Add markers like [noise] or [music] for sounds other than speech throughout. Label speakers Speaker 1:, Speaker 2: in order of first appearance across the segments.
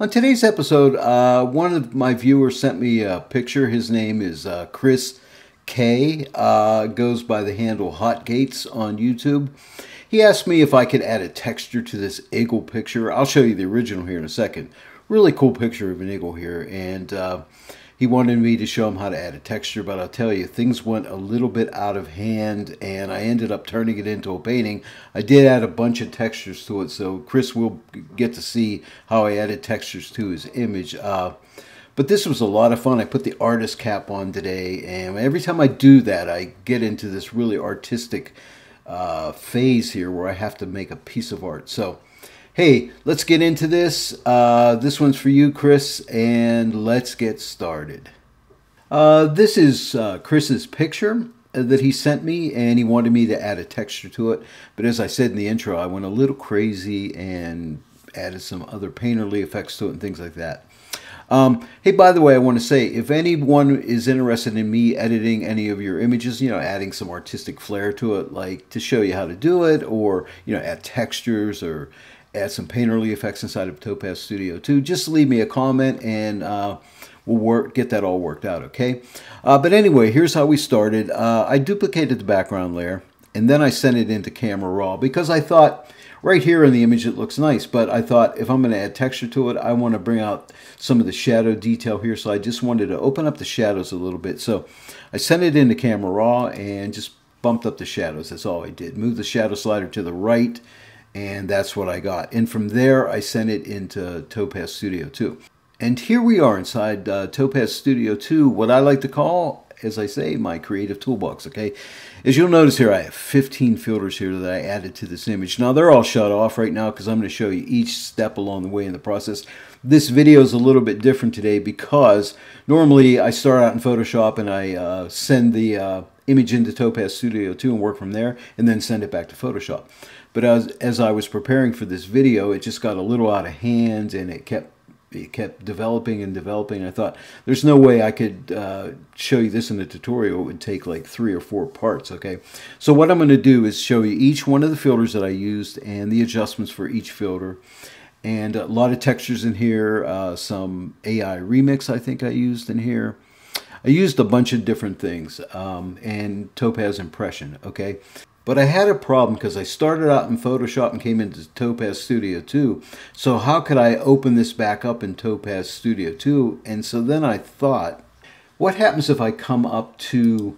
Speaker 1: On today's episode, uh, one of my viewers sent me a picture. His name is uh, Chris K. Uh, goes by the handle Hot Gates on YouTube. He asked me if I could add a texture to this eagle picture. I'll show you the original here in a second. Really cool picture of an eagle here, and uh, he wanted me to show him how to add a texture, but I'll tell you, things went a little bit out of hand, and I ended up turning it into a painting. I did add a bunch of textures to it, so Chris will get to see how I added textures to his image. Uh, but this was a lot of fun. I put the artist cap on today, and every time I do that, I get into this really artistic uh, phase here where I have to make a piece of art. So Hey, let's get into this. Uh, this one's for you, Chris, and let's get started. Uh, this is uh, Chris's picture that he sent me, and he wanted me to add a texture to it. But as I said in the intro, I went a little crazy and added some other painterly effects to it and things like that. Um, hey, by the way, I want to say if anyone is interested in me editing any of your images, you know, adding some artistic flair to it, like to show you how to do it, or you know, add textures or add some painterly effects inside of Topaz Studio 2, just leave me a comment and uh, we'll work get that all worked out, okay? Uh, but anyway, here's how we started. Uh, I duplicated the background layer and then I sent it into Camera Raw because I thought right here in the image it looks nice, but I thought if I'm going to add texture to it, I want to bring out some of the shadow detail here, so I just wanted to open up the shadows a little bit. So I sent it into Camera Raw and just bumped up the shadows. That's all I did. Move the shadow slider to the right and that's what I got. And from there, I sent it into Topaz Studio 2. And here we are inside uh, Topaz Studio 2, what I like to call, as I say, my creative toolbox, okay? As you'll notice here, I have 15 filters here that I added to this image. Now, they're all shut off right now because I'm going to show you each step along the way in the process. This video is a little bit different today because normally I start out in Photoshop and I uh, send the uh, image into Topaz Studio 2 and work from there and then send it back to Photoshop. But as, as I was preparing for this video, it just got a little out of hand and it kept it kept developing and developing. I thought there's no way I could uh, show you this in a tutorial. It would take like three or four parts, okay? So what I'm going to do is show you each one of the filters that I used and the adjustments for each filter. And a lot of textures in here, uh, some AI remix I think I used in here. I used a bunch of different things um, and Topaz impression, okay? But I had a problem because I started out in Photoshop and came into Topaz Studio 2. So how could I open this back up in Topaz Studio 2? And so then I thought, what happens if I come up to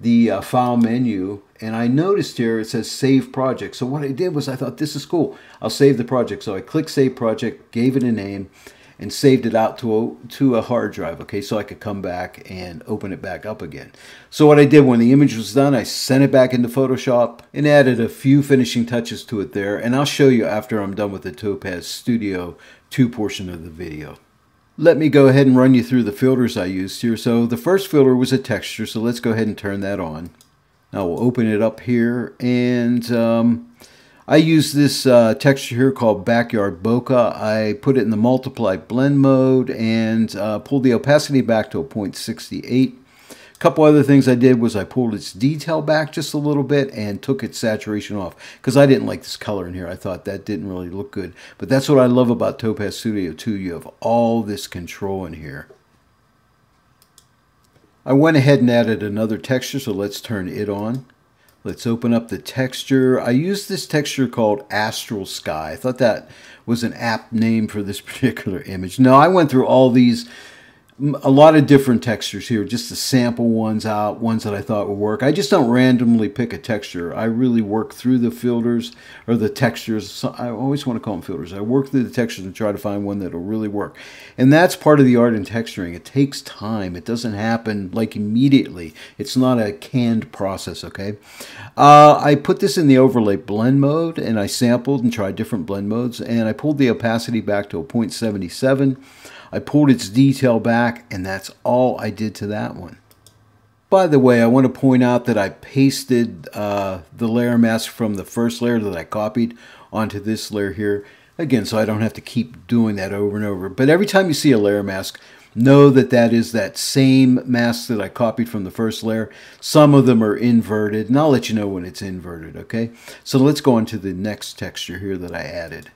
Speaker 1: the uh, file menu and I noticed here it says save project. So what I did was I thought this is cool. I'll save the project. So I click save project, gave it a name, and saved it out to a, to a hard drive, okay, so I could come back and open it back up again. So what I did when the image was done, I sent it back into Photoshop and added a few finishing touches to it there, and I'll show you after I'm done with the Topaz Studio 2 portion of the video. Let me go ahead and run you through the filters I used here. So the first filter was a texture, so let's go ahead and turn that on. Now we'll open it up here, and um, I use this uh, texture here called Backyard Bokeh. I put it in the multiply blend mode and uh, pulled the opacity back to a 0.68. A couple other things I did was I pulled its detail back just a little bit and took its saturation off because I didn't like this color in here. I thought that didn't really look good. But that's what I love about Topaz Studio 2. You have all this control in here. I went ahead and added another texture, so let's turn it on. Let's open up the texture. I used this texture called Astral Sky. I thought that was an apt name for this [laughs] particular image. Now, I went through all these a lot of different textures here, just to sample ones out, ones that I thought would work. I just don't randomly pick a texture. I really work through the filters or the textures. I always want to call them filters. I work through the textures and try to find one that'll really work. And that's part of the art in texturing. It takes time. It doesn't happen like immediately. It's not a canned process, okay? Uh, I put this in the overlay blend mode and I sampled and tried different blend modes and I pulled the opacity back to a 0.77. I pulled its detail back and that's all I did to that one. By the way, I want to point out that I pasted uh, the layer mask from the first layer that I copied onto this layer here. Again, so I don't have to keep doing that over and over. But every time you see a layer mask, know that that is that same mask that I copied from the first layer. Some of them are inverted, and I'll let you know when it's inverted, okay? So let's go on to the next texture here that I added.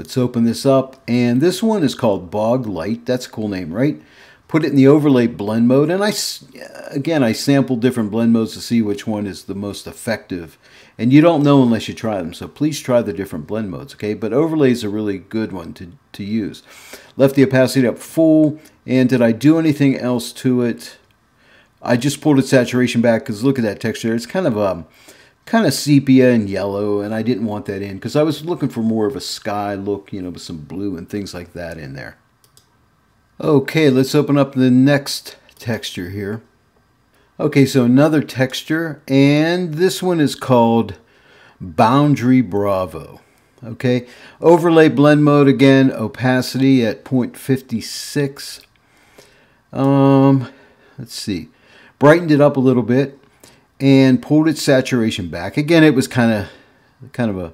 Speaker 1: Let's open this up. And this one is called Bog Light. That's a cool name, right? Put it in the overlay blend mode. And I, again, I sampled different blend modes to see which one is the most effective. And you don't know unless you try them. So please try the different blend modes, okay? But overlay is a really good one to, to use. Left the opacity up full. And did I do anything else to it? I just pulled its saturation back because look at that texture. It's kind of a um, kind of sepia and yellow, and I didn't want that in because I was looking for more of a sky look, you know, with some blue and things like that in there. Okay, let's open up the next texture here. Okay, so another texture, and this one is called Boundary Bravo. Okay, overlay blend mode again, opacity at 0.56. Um, let's see, brightened it up a little bit and pulled its saturation back. Again, it was kind of, kind of a,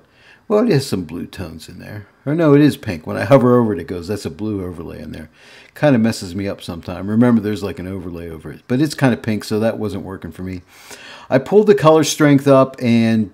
Speaker 1: well, it has some blue tones in there. Or no, it is pink. When I hover over it, it goes, that's a blue overlay in there. Kind of messes me up sometimes. Remember, there's like an overlay over it. But it's kind of pink, so that wasn't working for me. I pulled the color strength up and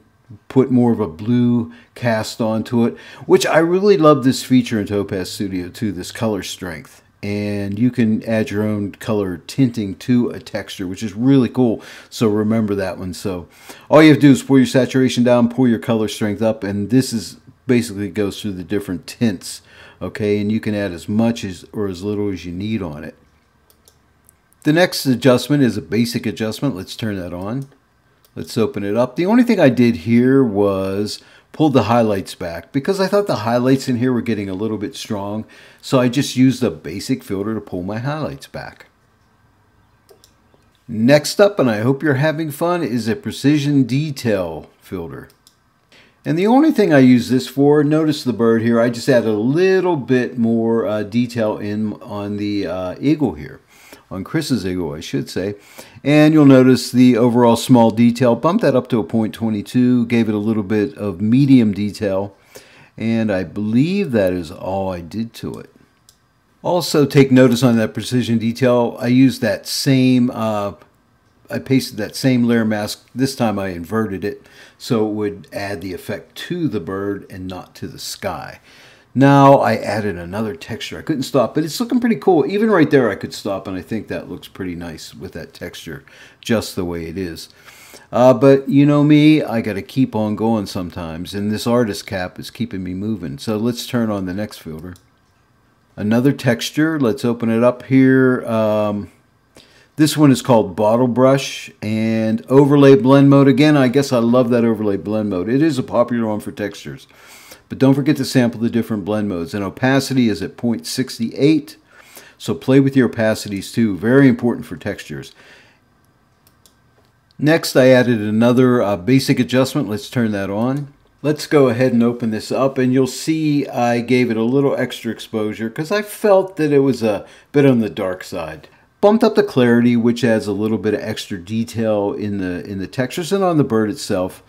Speaker 1: put more of a blue cast onto it, which I really love this feature in Topaz Studio 2, this color strength and you can add your own color tinting to a texture, which is really cool. So remember that one. So all you have to do is pull your saturation down, pull your color strength up, and this is basically goes through the different tints. Okay, and you can add as much as or as little as you need on it. The next adjustment is a basic adjustment. Let's turn that on. Let's open it up. The only thing I did here was pulled the highlights back because I thought the highlights in here were getting a little bit strong. So I just used a basic filter to pull my highlights back. Next up, and I hope you're having fun, is a precision detail filter. And the only thing I use this for, notice the bird here, I just added a little bit more uh, detail in on the uh, eagle here on Chris's eagle, I should say. And you'll notice the overall small detail, bumped that up to a 0.22, gave it a little bit of medium detail. And I believe that is all I did to it. Also take notice on that precision detail. I used that same, uh, I pasted that same layer mask. This time I inverted it so it would add the effect to the bird and not to the sky. Now I added another texture. I couldn't stop, but it's looking pretty cool. Even right there I could stop, and I think that looks pretty nice with that texture, just the way it is. Uh, but you know me, I got to keep on going sometimes, and this artist cap is keeping me moving. So let's turn on the next filter. Another texture. Let's open it up here. Um, this one is called Bottle Brush and Overlay Blend Mode. Again, I guess I love that Overlay Blend Mode. It is a popular one for textures. But don't forget to sample the different blend modes. And opacity is at 0.68. So play with your opacities too. Very important for textures. Next, I added another uh, basic adjustment. Let's turn that on. Let's go ahead and open this up and you'll see I gave it a little extra exposure because I felt that it was a bit on the dark side. Bumped up the clarity, which adds a little bit of extra detail in the in the textures and on the bird itself.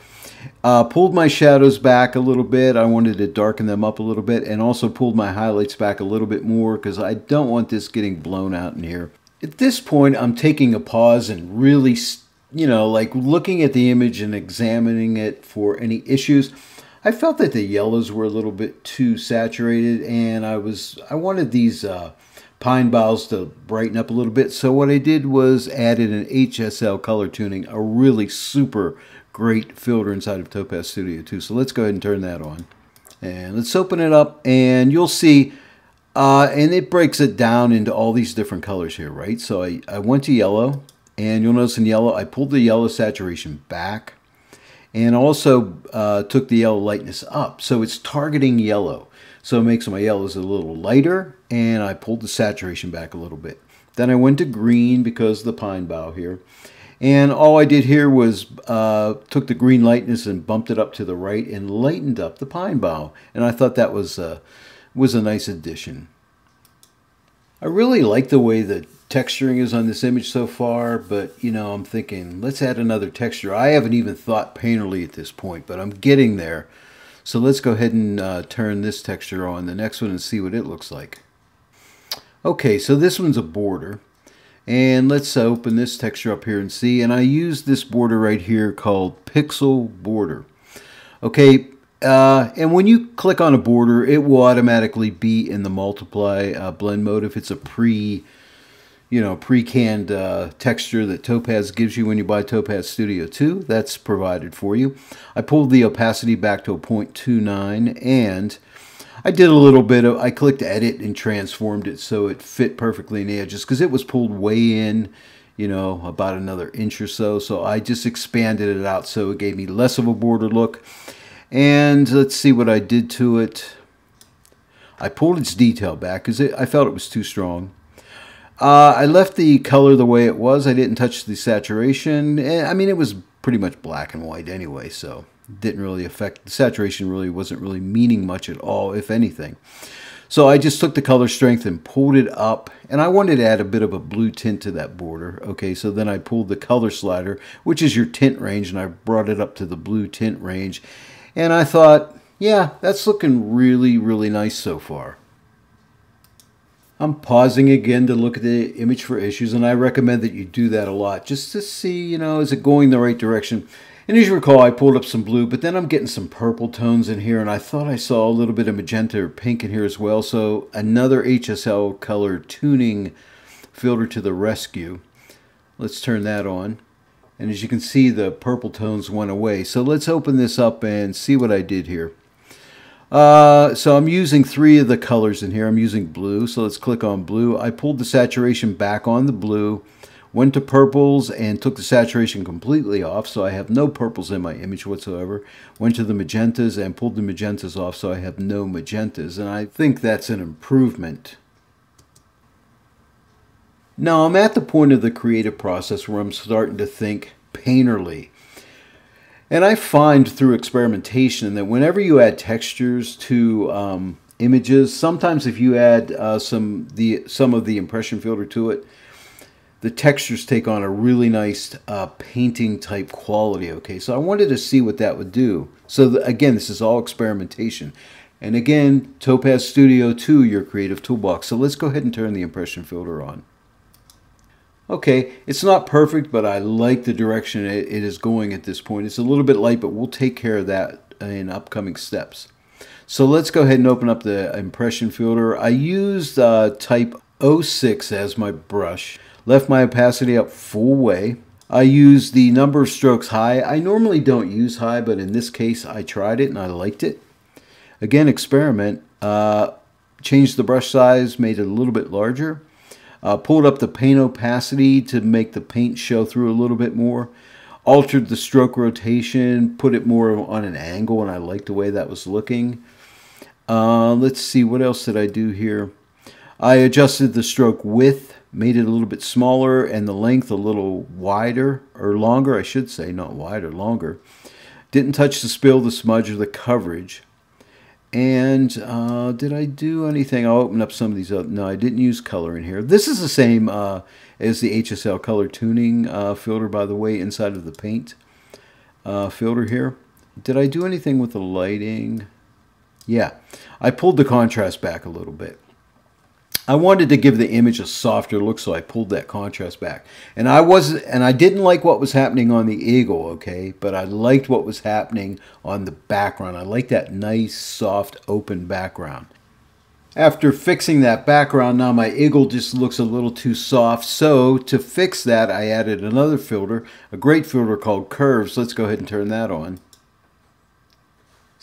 Speaker 1: Uh, pulled my shadows back a little bit. I wanted to darken them up a little bit and also pulled my highlights back a little bit more because I don't want this getting blown out in here. At this point, I'm taking a pause and really, you know, like looking at the image and examining it for any issues. I felt that the yellows were a little bit too saturated and I was, I wanted these uh, pine boughs to brighten up a little bit. So what I did was added an HSL color tuning, a really super great filter inside of Topaz Studio 2. So let's go ahead and turn that on. And let's open it up and you'll see, uh, and it breaks it down into all these different colors here, right? So I, I went to yellow and you'll notice in yellow, I pulled the yellow saturation back and also uh, took the yellow lightness up. So it's targeting yellow. So it makes my yellows a little lighter and I pulled the saturation back a little bit. Then I went to green because the pine bough here. And all I did here was uh, took the green lightness and bumped it up to the right and lightened up the pine bough. And I thought that was, uh, was a nice addition. I really like the way the texturing is on this image so far, but you know, I'm thinking, let's add another texture. I haven't even thought painterly at this point, but I'm getting there. So let's go ahead and uh, turn this texture on the next one and see what it looks like. Okay, so this one's a border. And let's open this texture up here and see. And I use this border right here called Pixel Border. Okay, Uh, and when you click on a border, it will automatically be in the multiply uh, blend mode if it's a pre, you know, pre-canned uh, texture that Topaz gives you when you buy Topaz Studio 2. That's provided for you. I pulled the opacity back to a 0.29 and I did a little bit of, I clicked edit and transformed it so it fit perfectly in the edges because it was pulled way in, you know, about another inch or so. So I just expanded it out so it gave me less of a border look. And let's see what I did to it. I pulled its detail back because I felt it was too strong. Uh, I left the color the way it was. I didn't touch the saturation. Eh, I mean, it was pretty much black and white anyway, so didn't really affect the saturation really wasn't really meaning much at all if anything so I just took the color strength and pulled it up and I wanted to add a bit of a blue tint to that border okay so then I pulled the color slider which is your tint range and I brought it up to the blue tint range and I thought yeah that's looking really really nice so far I'm pausing again to look at the image for issues and I recommend that you do that a lot just to see you know is it going the right direction and as you recall, I pulled up some blue, but then I'm getting some purple tones in here, and I thought I saw a little bit of magenta or pink in here as well. So another HSL color tuning filter to the rescue. Let's turn that on. And as you can see, the purple tones went away. So let's open this up and see what I did here. Uh, so I'm using three of the colors in here. I'm using blue, so let's click on blue. I pulled the saturation back on the blue Went to purples and took the saturation completely off, so I have no purples in my image whatsoever. Went to the magentas and pulled the magentas off, so I have no magentas, and I think that's an improvement. Now I'm at the point of the creative process where I'm starting to think painterly. And I find through experimentation that whenever you add textures to um, images, sometimes if you add uh, some the some of the impression filter to it, the textures take on a really nice uh, painting type quality. Okay, so I wanted to see what that would do. So the, again, this is all experimentation. And again, Topaz Studio 2, your creative toolbox. So let's go ahead and turn the impression filter on. Okay, it's not perfect, but I like the direction it, is going at this point. It's a little bit light, but we'll take care of that in upcoming steps. So let's go ahead and open up the impression filter. I used uh, type 06 as my brush. Left my opacity up full way. I use the number of strokes high. I normally don't use high, but in this case I tried it and I liked it. Again, experiment. Uh, changed the brush size, made it a little bit larger. Uh, pulled up the paint opacity to make the paint show through a little bit more. Altered the stroke rotation, put it more on an angle, and I liked the way that was looking. Uh, let's see, what else did I do here? I adjusted the stroke width made it a little bit smaller and the length a little wider or longer, I should say, not wider, longer. Didn't touch the spill, the smudge, or the coverage. And uh, did I do anything? I'll open up some of these up. No, I didn't use color in here. This is the same uh, as the HSL color tuning uh, filter, by the way, inside of the paint uh, filter here. Did I do anything with the lighting? Yeah, I pulled the contrast back a little bit. I wanted to give the image a softer look, so I pulled that contrast back. And I was and I didn't like what was happening on the eagle, okay, but I liked what was happening on the background. I like that nice, soft, open background. After fixing that background, now my eagle just looks a little too soft. So to fix that, I added another filter, a great filter called Curves. Let's go ahead and turn that on.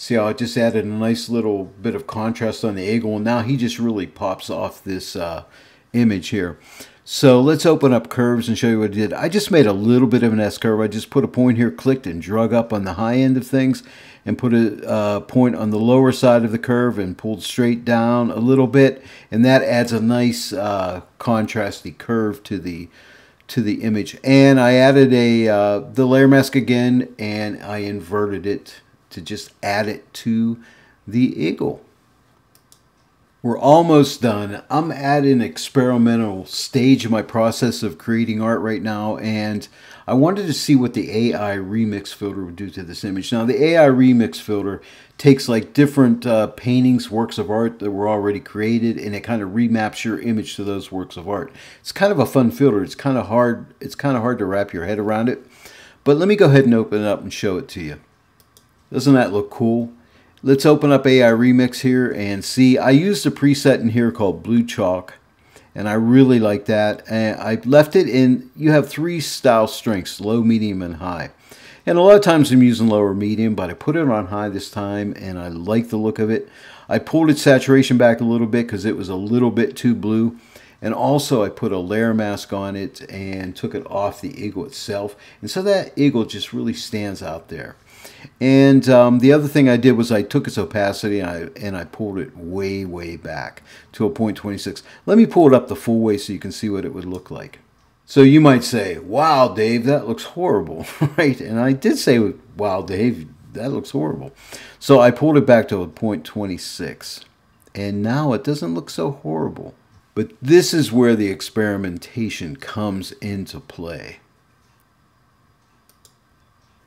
Speaker 1: See how it just added a nice little bit of contrast on the eagle. And now he just really pops off this uh, image here. So let's open up curves and show you what I did. I just made a little bit of an S-curve. I just put a point here, clicked and drug up on the high end of things and put a uh, point on the lower side of the curve and pulled straight down a little bit. And that adds a nice uh, contrasty curve to the to the image. And I added a uh, the layer mask again and I inverted it to just add it to the eagle. We're almost done. I'm at an experimental stage of my process of creating art right now, and I wanted to see what the AI remix filter would do to this image. Now, the AI remix filter takes like different uh, paintings, works of art that were already created, and it kind of remaps your image to those works of art. It's kind of a fun filter. It's kind of hard. It's kind of hard to wrap your head around it. But let me go ahead and open it up and show it to you. Doesn't that look cool? Let's open up AI Remix here and see. I used a preset in here called Blue Chalk and I really like that. And I left it in, you have three style strengths, low, medium, and high. And a lot of times I'm using lower medium, but I put it on high this time and I like the look of it. I pulled its saturation back a little bit because it was a little bit too blue. And also I put a layer mask on it and took it off the eagle itself. And so that eagle just really stands out there. And um, the other thing I did was I took its opacity and I, and I pulled it way, way back to a 0.26. Let me pull it up the full way so you can see what it would look like. So you might say, wow, Dave, that looks horrible, [laughs] right? And I did say, wow, Dave, that looks horrible. So I pulled it back to a 0.26. And now it doesn't look so horrible. But this is where the experimentation comes into play.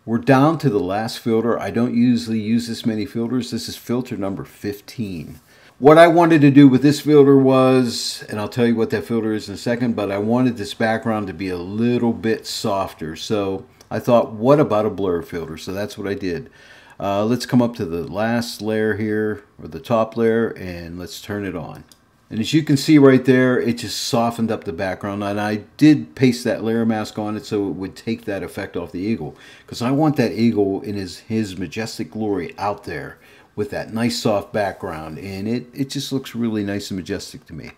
Speaker 1: We're down to the last filter. I don't usually use this many filters. This is filter number 15. What I wanted to do with this filter was, and I'll tell you what that filter is in a second, but I wanted this background to be a little bit softer. So I thought, what about a blur filter? So that's what I did. Uh, let's come up to the last layer here, or the top layer, and let's turn it on. And as you can see right there, it just softened up the background. And I did paste that layer mask on it so it would take that effect off the eagle. Because I want that eagle in his, his majestic glory out there with that nice soft background. And it, it just looks really nice and majestic to me.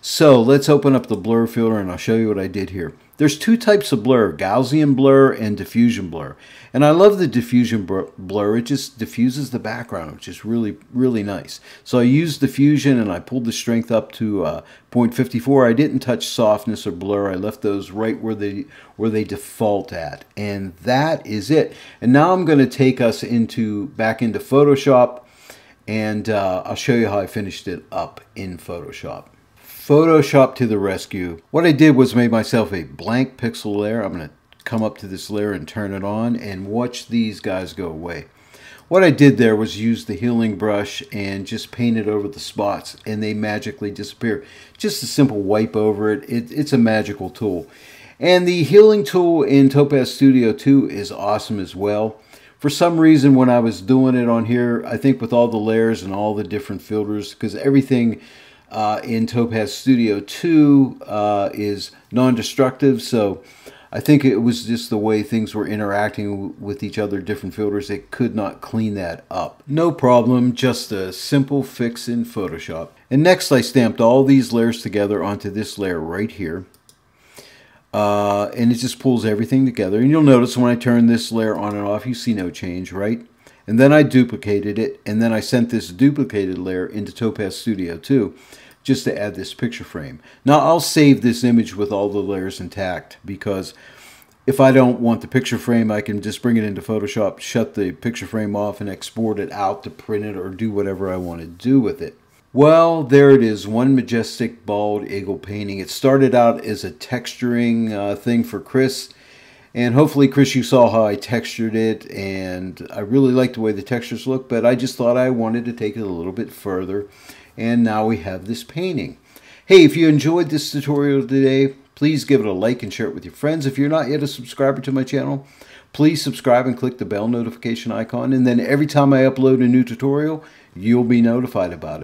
Speaker 1: So let's open up the blur filter and I'll show you what I did here. There's two types of blur, Gaussian blur and diffusion blur. And I love the diffusion blur. It just diffuses the background, which is really, really nice. So I used diffusion and I pulled the strength up to uh, 0.54. I didn't touch softness or blur. I left those right where they, where they default at. And that is it. And now I'm going to take us into back into Photoshop and uh, I'll show you how I finished it up in Photoshop. Photoshop to the rescue. What I did was made myself a blank pixel layer. I'm going to come up to this layer and turn it on and watch these guys go away. What I did there was use the healing brush and just paint it over the spots and they magically disappear. Just a simple wipe over it. it it's a magical tool. And the healing tool in Topaz Studio 2 is awesome as well. For some reason when I was doing it on here, I think with all the layers and all the different filters, because everything uh, in Topaz Studio 2 uh, is non-destructive. So I think it was just the way things were interacting with each other, different filters. It could not clean that up. No problem, just a simple fix in Photoshop. And next I stamped all these layers together onto this layer right here. Uh, and it just pulls everything together. And you'll notice when I turn this layer on and off, you see no change, right? And then I duplicated it, and then I sent this duplicated layer into Topaz Studio 2 just to add this picture frame. Now I'll save this image with all the layers intact because if I don't want the picture frame, I can just bring it into Photoshop, shut the picture frame off, and export it out to print it or do whatever I want to do with it. Well, there it is, one majestic bald eagle painting. It started out as a texturing uh, thing for Chris, and hopefully, Chris, you saw how I textured it, and I really like the way the textures look, but I just thought I wanted to take it a little bit further, and now we have this painting. Hey, if you enjoyed this tutorial today, please give it a like and share it with your friends. If you're not yet a subscriber to my channel, please subscribe and click the bell notification icon, and then every time I upload a new tutorial, you'll be notified about it.